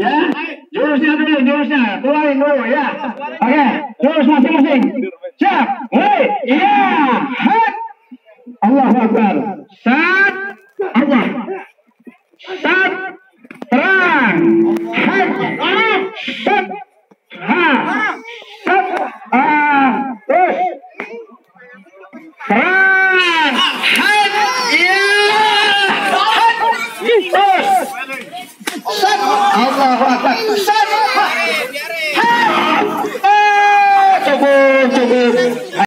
Ya, jurusnya dulu, jurusnya. Keluarin dulu ya. Oke, jurus masing-masing. Siap, mulai. Iya, hat. Allah Akbar. Sat, Allah. Sat, terang. Hat, sat, ha, sat, ah, terus. Terang. Hat, iya. Hat, terus. Allah Akbar. Sana. Cukup, cukup.